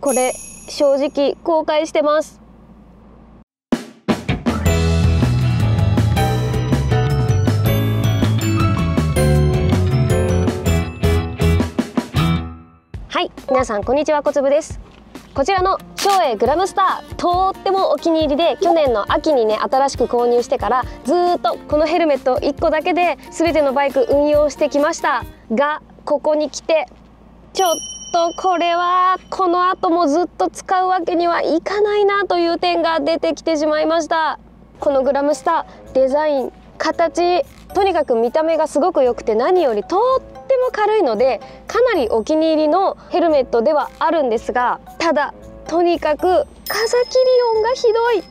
これ正直後悔してます。はい皆さんこんにちは小粒です。こちらの照英グラムスターとってもお気に入りで去年の秋にね新しく購入してからずっとこのヘルメット1個だけで全てのバイク運用してきました。がここに来てちょっととこれはこの後もずっと使うわけにはいかないなという点が出てきてしまいました。このグラムスターデザイン形。とにかく見た目がすごく良くて何よりとっても軽いのでかなりお気に入りのヘルメットではあるんですがただとにかく風切り音がひどい。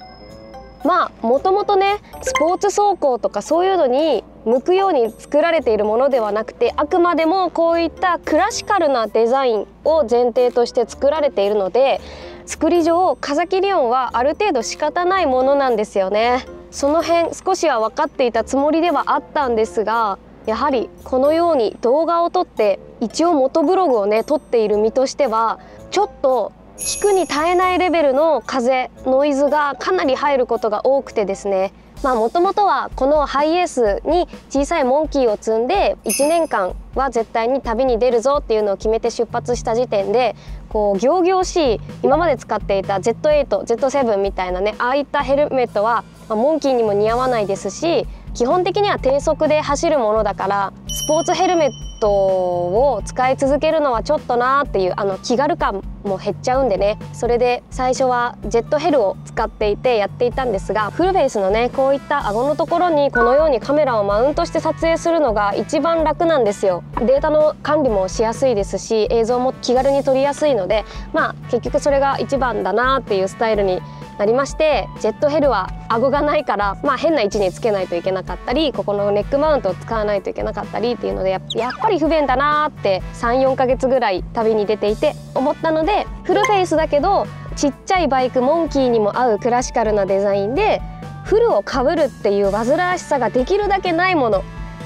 まあもともとねスポーツ走行とかそういうのに向くように作られているものではなくてあくまでもこういったクラシカルなデザインを前提として作られているので作り上風切り音はある程度仕方ないものなんですよね。その辺少しは分かっていたつもりではあったんですがやはりこのように動画を撮って一応元ブログをね撮っている身としてはちょっと聞くに耐えないレベルの風ノイズがかなり入ることが多くてですねもともとはこのハイエースに小さいモンキーを積んで1年間は絶対に旅に出るぞっていうのを決めて出発した時点でこう仰々しい今まで使っていた Z8Z7 みたいなねああいったヘルメットはモンキーにも似合わないですし基本的には低速で走るものだからスポーツヘルメットを使い続けるのはちょっとなーっていうあの気軽感も減っちゃうんでね。それで最初はジェットヘルを使っていてやっていたんですがフルフェイスのねこういった顎のところにこのようにカメラをマウントして撮影するのが一番楽なんですよ。データの管理もしやすいですし映像も気軽に撮りやすいのでまあ結局それが一番だなっていうスタイルになりましてジェットヘルは顎がないから、まあ、変な位置につけないといけなかったりここのネックマウントを使わないといけなかったりっていうのでやっぱり不便だなって34ヶ月ぐらい旅に出ていて思ったのでフルフェイスだけどちっちゃいバイクモンキーにも合うクラシカルなデザインでフルをかぶるっていう煩わしさができるだけないもの。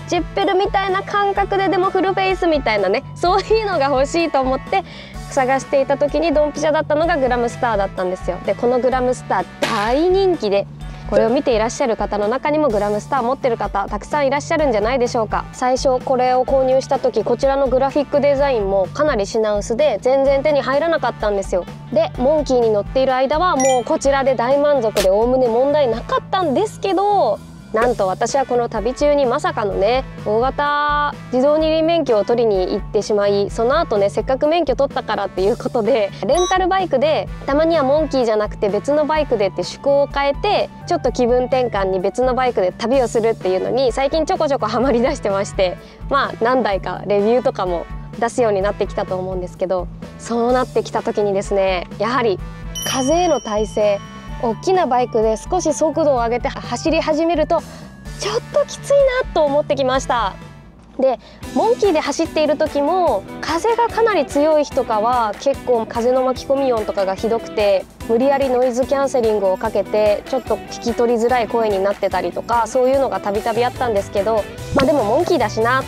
ジェッペルみたいな感覚ででもフルフェイスみたいなねそういうのが欲しいと思って探していた時にドンピシャだったのがグラムスターだったんですよ。でこのグラムスター大人気でこれを見ていらっしゃる方の中にもグラムスター持ってる方たくさんいらっしゃるんじゃないでしょうか。最初これを購入した時こちらのグラフィックデザインもかなり品薄で全然手に入らなかったんですよ。でモンキーに乗っている間はもうこちらで大満足でおおむね問題なかったんですけどなんと私はこの旅中にまさかのね大型自動二輪免許を取りに行ってしまいその後ねせっかく免許取ったからっていうことでレンタルバイクでたまにはモンキーじゃなくて別のバイクでって趣向を変えてちょっと気分転換に別のバイクで旅をするっていうのに最近ちょこちょこハマりだしてましてまあ何台かレビューとかも出すようになってきたと思うんですけどそうなってきた時にですねやはり風への耐性大きなバイクで少し速度を上げて走り始めるとちょっときついなと思ってきました。でモンキーで走っている時も風がかなり強い日とかは結構風の巻き込み音とかがひどくて無理やりノイズキャンセリングをかけてちょっと聞き取りづらい声になってたりとかそういうのがたびたびあったんですけどまあでもモンキーだしな。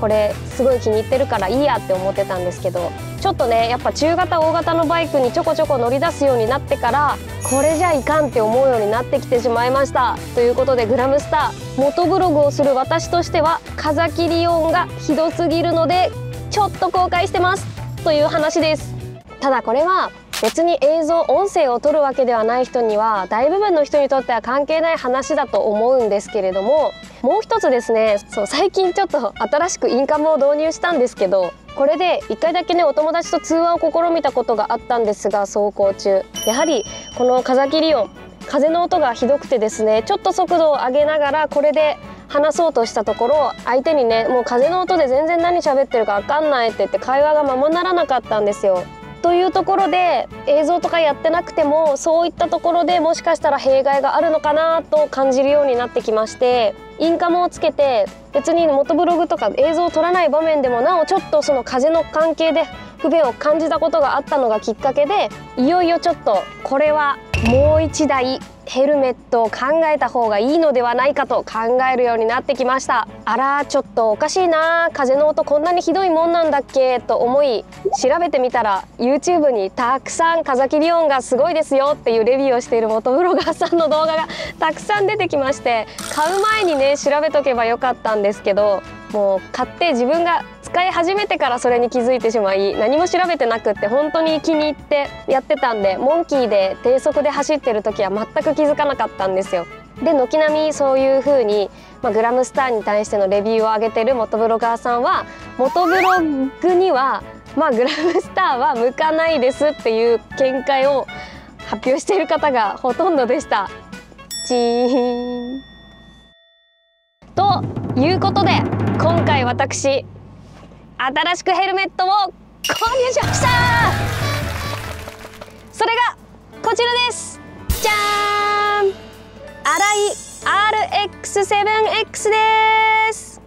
これすごい気に入ってるからいいやって思ってたんですけどちょっとねやっぱ中型大型のバイクにちょこちょこ乗り出すようになってからこれじゃいかんって思うようになってきてしまいました。ということでグラムスター元ブログをする私としては風切り音がひどすぎるのでちょっと後悔してます。という話です。ただこれは別に映像音声を撮るわけではない人には大部分の人にとっては関係ない話だと思うんですけれどももう一つですねそう最近ちょっと新しくインカムを導入したんですけどこれで1回だけねお友達と通話を試みたことがあったんですが走行中やはりこの風切り音風の音がひどくてですねちょっと速度を上げながらこれで話そうとしたところ相手にねもう風の音で全然何喋ってるか分かんないって言って会話がままならなかったんですよ。というところで映像とかやってなくてもそういったところでもしかしたら弊害があるのかなと感じるようになってきましてインカムをつけて別に元ブログとか映像を撮らない場面でもなおちょっとその風の関係で不便を感じたことがあったのがきっかけでいよいよちょっとこれはもう一台ヘルメットを考えた方がいいのではないかと考えるようになってきました。あらちょっとおかしいな。風の音こんなにひどいもんなんだっけと思い調べてみたら YouTube にたくさん風切り音がすごいですよっていうレビューをしている元ブロガーさんの動画がたくさん出てきまして買う前にね調べとけばよかったんですけどもう買って自分が使い始めてからそれに気づいてしまい何も調べてなくって本当に気に入ってやってたんでモンキーで低速で走ってる時は全く気づかなかったんですよ。で軒並みそういう風に、まあ、グラムスターに対してのレビューを上げてる元ブロガーさんは元ブログにはまあグラムスターは向かないですっていう見解を発表している方がほとんどでした。チーンということで今回私新しくヘルメットを購入しました。それがこちらです。じゃーん。新井 RX7X です。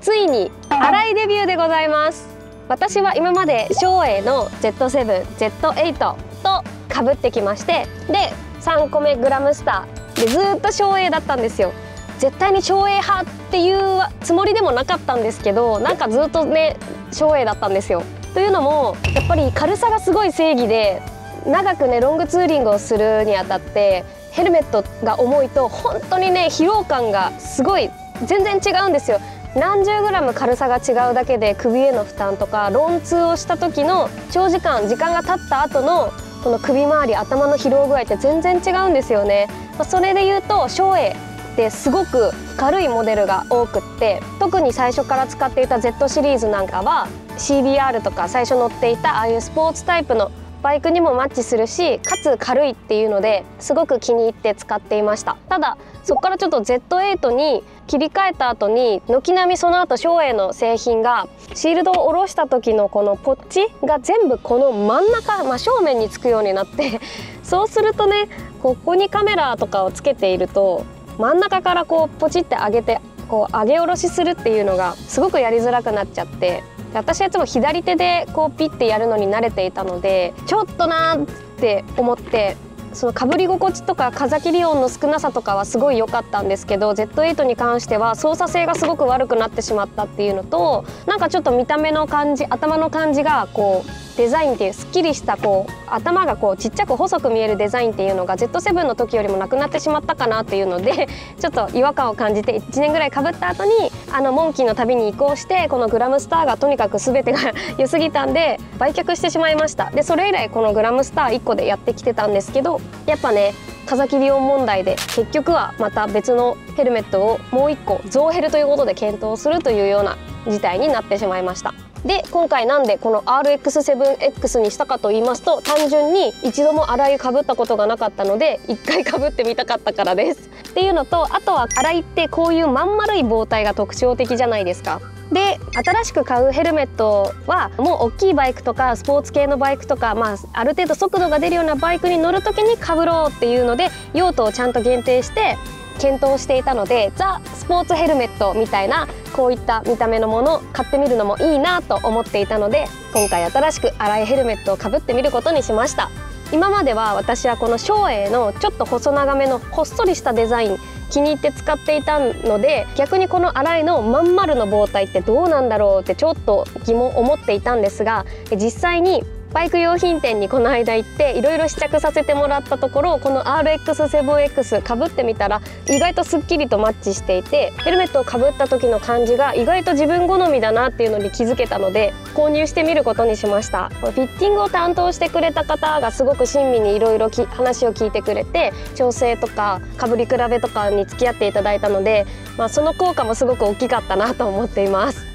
ついに新井デビューでございます。私は今まで照英の Z7、Z8 とかぶってきましてで3個目グラムスターでずっと照英だったんですよ。絶対に照英派っていうつもりでもなかったんですけどなんかずっとね照英だったんですよ。というのもやっぱり軽さがすごい正義で長くねロングツーリングをするにあたってヘルメットが重いと本当にね疲労感がすごい全然違うんですよ。何十グラム軽さが違うだけで首への負担とかロン痛をした時の長時間時間が経った後のこの首周り頭の疲労具合って全然違うんですよね。まそれで言うと照英ってすごく軽いモデルが多くって特に最初から使っていた Z シリーズなんかは CBR とか最初乗っていたああいうスポーツタイプのバイクにもマッチするしかつ軽いっていうのですごく気に入って使っていました。ただそこからちょっと Z8 に切り替えた後に軒並みその後照英の製品がシールドを下ろした時のこのポッチが全部この真ん中真正面につくようになってそうするとねここにカメラとかをつけていると真ん中からこうポチって上げてこう上げ下ろしするっていうのがすごくやりづらくなっちゃって私はいつも左手でこうピッてやるのに慣れていたのでちょっとなーって思ってそのかぶり心地とか風切り音の少なさとかはすごい良かったんですけど Z8 に関しては操作性がすごく悪くなってしまったっていうのとなんかちょっと見た目の感じ頭の感じがこうデザインっていうすっきりしたこう頭がこうちっちゃく細く見えるデザインっていうのが Z7 の時よりもなくなってしまったかなっていうので ちょっと違和感を感じて1年ぐらいかぶった後にあのモンキーの旅に移行してこのグラムスターがとにかく全てが 良すぎたんで売却してしまいました。でそれ以来このグラムスター1個でやってきてたんですけどやっぱね風切り音問題で結局はまた別のヘルメットをもう1個増ヘルということで検討するというような事態になってしまいました。で今回なんでこの RX7X にしたかと言いますと単純に一度も洗いかぶったことがなかったので一回かぶってみたかったからです。っていうのとあとは洗いってこういうまん丸い棒体が特徴的じゃないですか。で新しく買うヘルメットはもう大きいバイクとかスポーツ系のバイクとか、まあ、ある程度速度が出るようなバイクに乗る時にかぶろうっていうので用途をちゃんと限定して検討していたのでザ・スポーツヘルメットみたいなこういった見た目のもの買ってみるのもいいなと思っていたので今回新しく粗いヘルメットをかぶってみることにしました。今までは私はこの照英のちょっと細長めのほっそりしたデザイン気に入って使っていたので逆にこの洗いのまん丸の棒体ってどうなんだろうってちょっと疑問思っていたんですが実際にバイク用品店にこの間行っていろいろ試着させてもらったところこの RX7X かぶってみたら意外とすっきりとマッチしていてヘルメットをかぶった時の感じが意外と自分好みだなっていうのに気づけたので購入してみることにしました。フィッティングを担当してくれた方がすごく親身にいろいろ話を聞いてくれて調整とかかぶり比べとかに付き合っていただいたので、まあ、その効果もすごく大きかったなと思っています。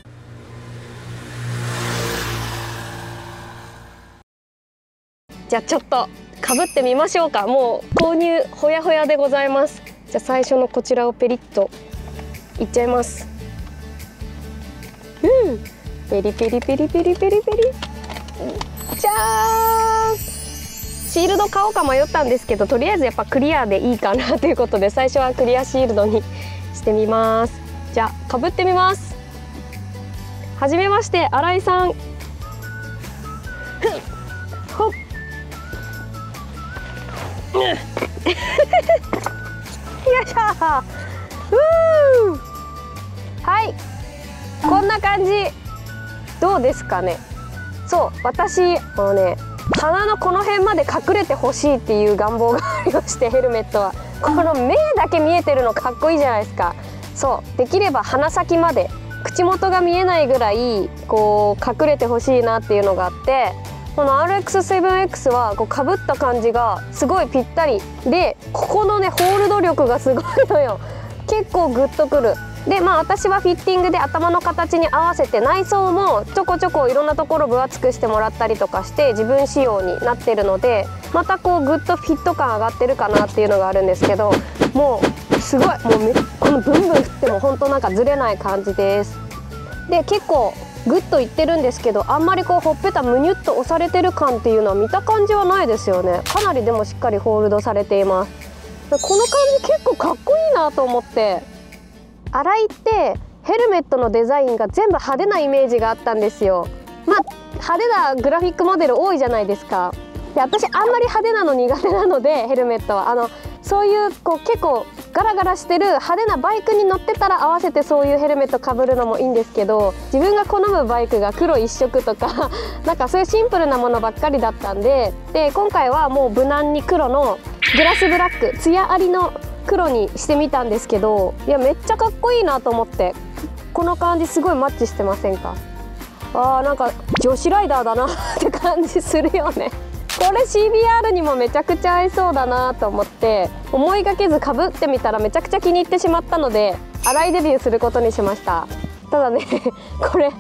じゃあちょっとかぶってみましょうか。もう購入ほやほやでございます。じゃあ最初のこちらをペリッといっちゃいます。うん。ペリペリペリペリペリ。ペリじゃーん。シールド買おうか迷ったんですけどとりあえずやっぱクリアでいいかなということで最初はクリアシールドにしてみます。じゃあかぶってみます。はじめまして新井さん。よいしょ。うー。はい。こんな感じ。どうですかね。そう私このね鼻のこの辺まで隠れてほしいっていう願望がありましてヘルメットは。この目だけ見えてるのかっこいいじゃないですか。そうできれば鼻先まで口元が見えないぐらいこう隠れてほしいなっていうのがあってこの RX7X はこうかぶった感じがすごいぴったり。でここのねホールド力がすごいのよ。結構グッとくる。でまあ私はフィッティングで頭の形に合わせて内装もちょこちょこいろんなところ分厚くしてもらったりとかして自分仕様になってるのでまたこうグッとフィット感上がってるかなっていうのがあるんですけどもうすごい。もうめこのブンブン振っても本当なんかずれない感じです。で結構グッといってるんですけどあんまりこうほっぺたむにゅっと押されてる感っていうのは見た感じはないですよね。かなりでもしっかりホールドされています。この感じ結構かっこいいなと思って。洗いってヘルメットのデザインが全部派手なイメージがあったんですよ。まあ派手なグラフィックモデル多いじゃないですか。で私あんまり派手なの苦手なのでヘルメットは。あのそういうこう結構ガラガラしてる派手なバイクに乗ってたら合わせてそういうヘルメットかぶるのもいいんですけど自分が好むバイクが黒一色とか なんかそういうシンプルなものばっかりだったんでで今回はもう無難に黒のグラスブラックツヤありの黒にしてみたんですけどいやめっちゃかっこいいなと思ってこの感じすごいマッチしてませんか？あーなんか女子ライダーだなって感じするよね。これ CBR にもめちゃくちゃ合いそうだなと思って思いがけずかぶってみたらめちゃくちゃ気に入ってしまったので洗いデビューすることにしました。ただね これ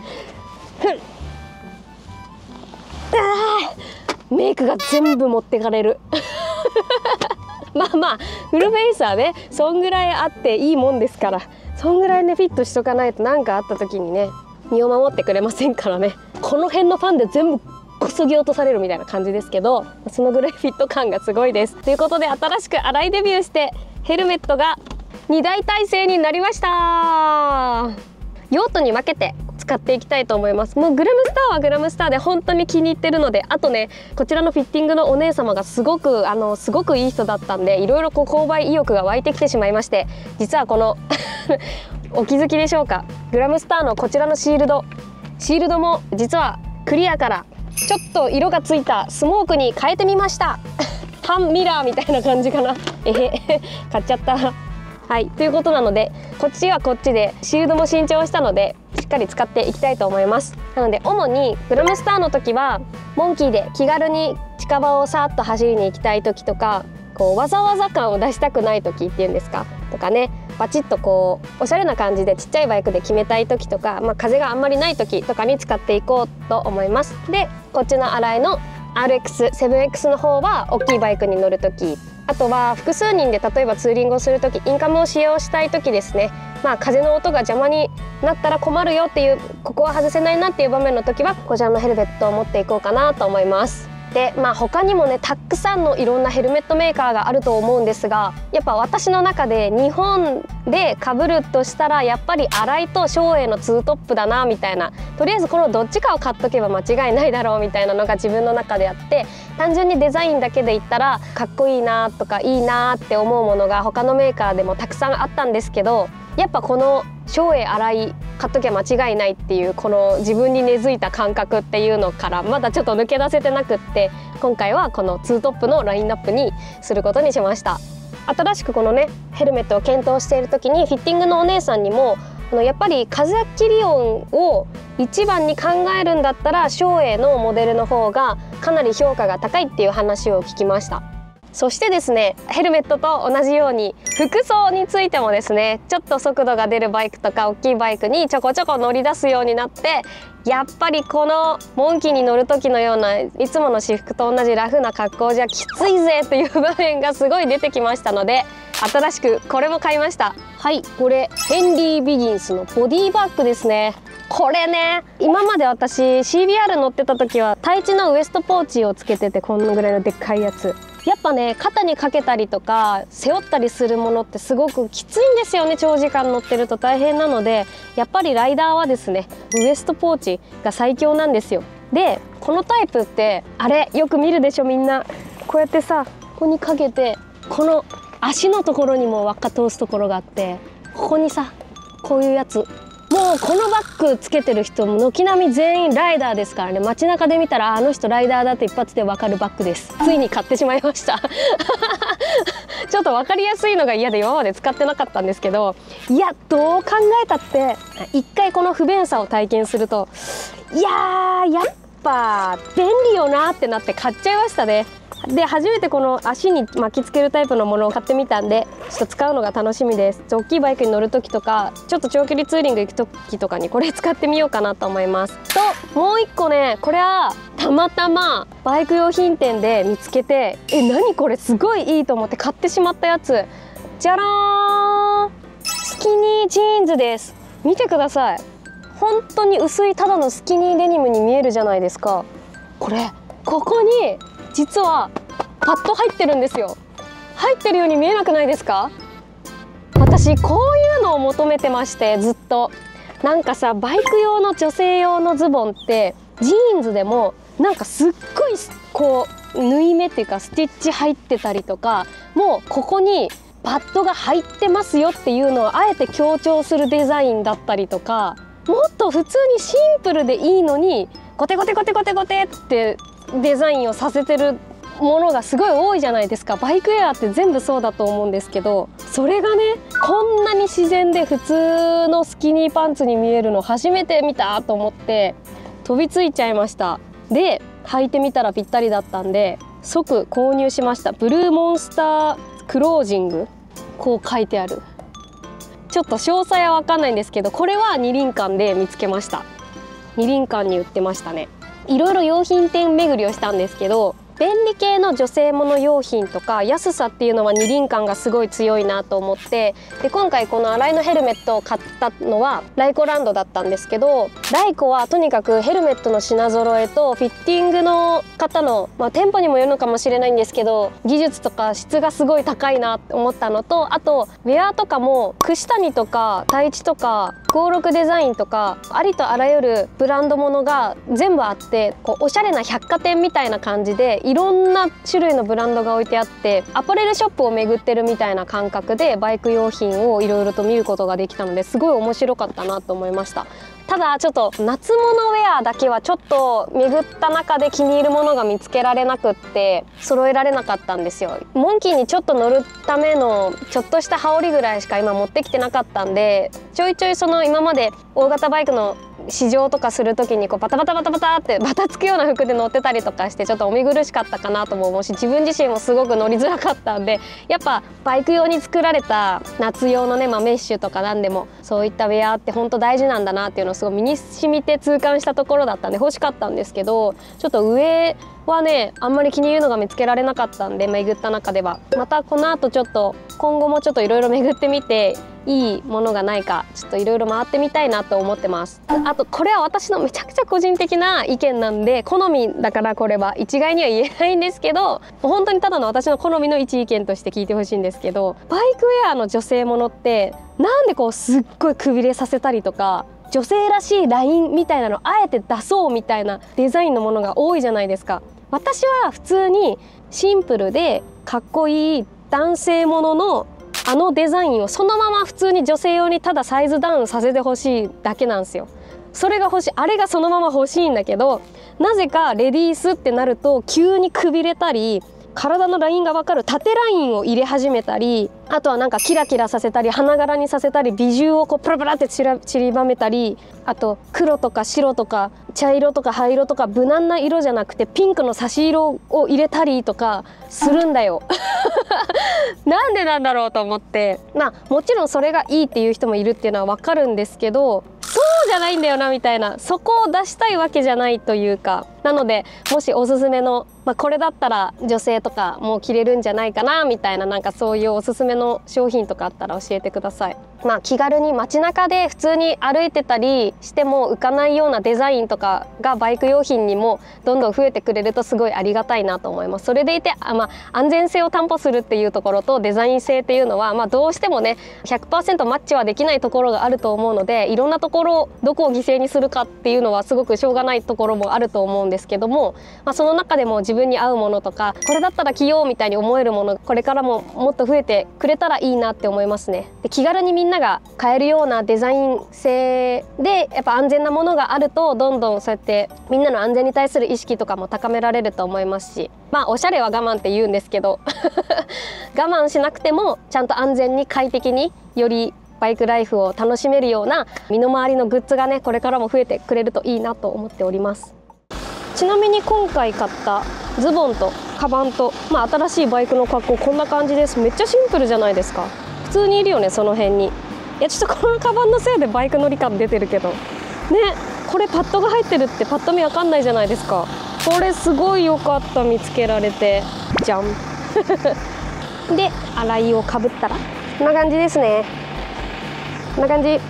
メイクが全部持ってかれる。まあまあフルフェイスはねそんぐらいあっていいもんですからそんぐらいねフィットしとかないと何かあった時にね身を守ってくれませんからね。この辺のファンで全部こそぎ落とされるみたいな感じですけどそのぐらいフィット感がすごいです。ということで新しく洗いデビューしてヘルメットが2台体制になりました。用途に分けて使っていきたいと思います。もうグラムスターはグラムスターで本当に気に入ってるのであとねこちらのフィッティングのお姉様がすごくあのすごくいい人だったんでいろいろこう購買意欲が湧いてきてしまいまして実はこの お気づきでしょうか。グラムスターのこちらのシールド。シールドも実はクリアからちょっと色がついたスモークに変えてみました。半ミラーみたいな感じかな。えへ。買っちゃった。はい。ということなのでこっちはこっちでシールドも新調したのでしっかり使っていきたいと思います。なので主にグラムスターの時はモンキーで気軽に近場をさーっと走りに行きたい時とかこうわざわざ感を出したくない時っていうんですか？とかね。バチッとこうおしゃれな感じでちっちゃいバイクで決めたい時とか、まあ、風があんまりない時とかに使っていこうと思います。でこっちの洗いの RX7X の方は大きいバイクに乗る時。あとは複数人で例えばツーリングをする時インカムを使用したい時ですね。まあ風の音が邪魔になったら困るよっていうここは外せないなっていう場面の時はこちらのヘルメットを持っていこうかなと思います。でまあ他にもねたくさんのいろんなヘルメットメーカーがあると思うんですがやっぱ私の中で日本でかぶるとしたらやっぱり新井と照英のツートップだなみたいな。とりあえずこのどっちかを買っとけば間違いないだろうみたいなのが自分の中であって単純にデザインだけで言ったらかっこいいなとかいいなって思うものが他のメーカーでもたくさんあったんですけどやっぱこの照英洗い買っときゃ間違いないっていうこの自分に根付いた感覚っていうのからまだちょっと抜け出せてなくって今回はこのツートップのラインナップにすることにしました。新しくこのねヘルメットを検討している時にフィッティングのお姉さんにもあのやっぱり風切り音を一番に考えるんだったら照英のモデルの方がかなり評価が高いっていう話を聞きました。そしてですねヘルメットと同じように服装についてもですねちょっと速度が出るバイクとか大きいバイクにちょこちょこ乗り出すようになってやっぱりこのモンキーに乗る時のようないつもの私服と同じラフな格好じゃきついぜっていう場面がすごい出てきましたので新しくこれも買いました。はいこれヘンリー・ビギンスのボディバッグですね。これね今まで私 CBR 乗ってた時は対地のウエストポーチをつけててこんなぐらいのでっかいやつやっぱね肩にかけたりとか背負ったりするものってすごくきついんですよね。長時間乗ってると大変なのでやっぱりライダーはですねウエストポーチが最強なんですよ。でこのタイプってあれよく見るでしょみんな。こうやってさここにかけてこの足のところにも輪っか通すところがあってここにさこういうやつもうこのバッグつけてる人も軒並み全員ライダーですからね。街中で見たらあの人ライダーだって一発でわかるバッグです。ついに買ってしまいました。ちょっと分かりやすいのが嫌で今まで使ってなかったんですけどいやどう考えたって一回この不便さを体験するといやーやっぱ便利よなってなって買っちゃいましたねで初めてこの足に巻きつけるタイプのものを買ってみたんでちょっと使うのが楽しみです。大きいバイクに乗る時とかちょっと長距離ツーリング行く時とかにこれ使ってみようかなと思います。ともう一個ねこれはたまたまバイク用品店で見つけてえ何これすごいいいと思って買ってしまったやつ。じゃらーん。スキニージーンズです。見てください。本当に薄いただのスキニーデニムに見えるじゃないですか。これここに実はパッド入ってるんですよ。入ってるように見えなくないですか？私こういうのを求めてましてずっと。なんかさバイク用の女性用のズボンってジーンズでもなんかすっごいこう縫い目っていうかスティッチ入ってたりとかもうここにパッドが入ってますよっていうのをあえて強調するデザインだったりとかもっと普通にシンプルでいいのにゴテゴテゴテゴテゴテってデザインをさせてるものがすごい多いじゃないですか。バイクエアって全部そうだと思うんですけどそれがねこんなに自然で普通のスキニーパンツに見えるの初めて見たと思って飛びついちゃいました。で履いてみたらぴったりだったんで即購入しました。ブルーモンスタークロージング。こう書いてある。ちょっと詳細は分かんないんですけどこれは二輪館で見つけました。二輪館に売ってましたね。いろいろ用品店巡りをしたんですけど便利系の女性もの用品とか安さっていうのは二輪感がすごい強いなと思ってで今回この洗いのヘルメットを買ったのはライコランドだったんですけどライコはとにかくヘルメットの品揃えとフィッティングの方の、まあ、店舗にもよるのかもしれないんですけど技術とか質がすごい高いなって思ったのとあとウェアとかも串谷とか太一とか56デザインとかありとあらゆるブランドものが全部あってこうおしゃれな百貨店みたいな感じでいろんな種類のブランドが置いてあってアパレルショップを巡ってるみたいな感覚でバイク用品をいろいろと見ることができたのですごい面白かったなと思いました。ただちょっと夏物ウェアだけはちょっと巡った中で気に入るものが見つけられなくって揃えられなかったんですよ。モンキーにちょっと乗るためのちょっとした羽織ぐらいしか今持ってきてなかったんでちょいちょいその今まで大型バイクの試乗とかする時にこうバタバタバタバタってバタつくような服で乗ってたりとかしてちょっとお見苦しかったかなとも思うし自分自身もすごく乗りづらかったんでやっぱバイク用に作られた夏用のね、まあ、メッシュとか何でもそういったウェアって本当大事なんだなっていうのをすごい身に染みて痛感したところだったんで欲しかったんですけどちょっと上はねあんまり気に入るのが見つけられなかったんで巡った中では。またこの後ちょっと今後もちょっといろいろ巡ってみていいものがないかちょっといろいろ回ってみたいなと思ってます。あとこれは私のめちゃくちゃ個人的な意見なんで好みだからこれは一概には言えないんですけど本当にただの私の好みの一意見として聞いてほしいんですけどバイクウェアの女性ものってなんでこうすっごいくびれさせたりとか女性らしいラインみたいなのあえて出そうみたいなデザインのものが多いじゃないですか。私は普通にシンプルでかっこいい男性もののあのデザインをそのまま普通に女性用にただサイズダウンさせてほしいだけなんですよ。それが欲しいあれがそのまま欲しいんだけどなぜかレディースってなると急にくびれたり体のラインが分かる縦ラインを入れ始めたりあとはなんかキラキラさせたり花柄にさせたり美獣をこうプラプラって散りばめたりあと黒とか白とか茶色とか灰色とか無難な色じゃなくてピンクの差し色を入れたりとかするんだよ。なんでなんだろうと思って。まあもちろんそれがいいっていう人もいるっていうのは分かるんですけどそうじゃないんだよなみたいな。そこを出したいわけじゃないというかなのでもしおすすめの、まあ、これだったら女性とかもう着れるんじゃないかなみたいななんかそういうおすすめの商品とかあったら教えてください。まあ、気軽に街中で普通に歩いてたりしても浮かないようなデザインとかがバイク用品にもどんどん増えてくれるとすごいありがたいなと思いますそれでいてあ、まあ、安全性を担保するっていうところとデザイン性っていうのは、まあ、どうしてもね100%マッチはできないところがあると思うのでいろんなところどこを犠牲にするかっていうのはすごくしょうがないところもあると思うんんですけども、まあ、その中でも自分に合うものとかこれだったら着ようみたいに思えるものこれからももっと増えてくれたらいいなって思いますね。で気軽にみんなが買えるようなデザイン性でやっぱ安全なものがあるとどんどんそうやってみんなの安全に対する意識とかも高められると思いますしまあおしゃれは我慢って言うんですけど 我慢しなくてもちゃんと安全に快適によりバイクライフを楽しめるような身の回りのグッズがねこれからも増えてくれるといいなと思っております。ちなみに今回買ったズボンとカバンと、まあ、新しいバイクの格好こんな感じです。めっちゃシンプルじゃないですか。普通にいるよねその辺に。いやちょっとこのカバンのせいでバイク乗り感出てるけど。ねこれパッドが入ってるってパッと見わかんないじゃないですか。これすごい良かった見つけられて。じゃんで洗いをかぶったら？こんな感じですね。こんな感じ。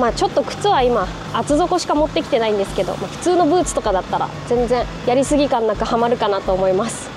まあちょっと靴は今厚底しか持ってきてないんですけど、まあ、普通のブーツとかだったら全然やりすぎ感なくはまるかなと思います。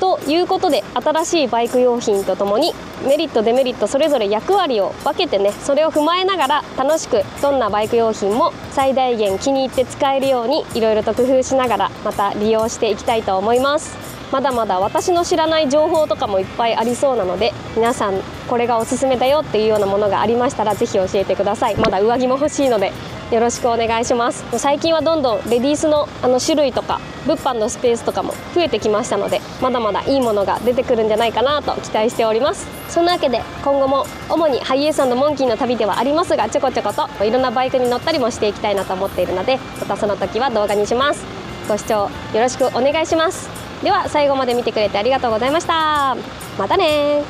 ということで新しいバイク用品とともにメリットデメリットそれぞれ役割を分けてねそれを踏まえながら楽しくどんなバイク用品も最大限気に入って使えるようにいろいろと工夫しながらまた利用していきたいと思います。まだまだ私の知らない情報とかもいっぱいありそうなので皆さんこれがおすすめだよっていうようなものがありましたら是非教えてください。まだ上着も欲しいのでよろしくお願いします。最近はどんどんレディースのあの種類とか物販のスペースとかも増えてきましたのでまだまだいいものが出てくるんじゃないかなと期待しております。そんなわけで今後も主にハイエースモンキーの旅ではありますがちょこちょこといろんなバイクに乗ったりもしていきたいなと思っているのでまたその時は動画にします。ご視聴よろしくお願いします。では最後まで見てくれてありがとうございました。またね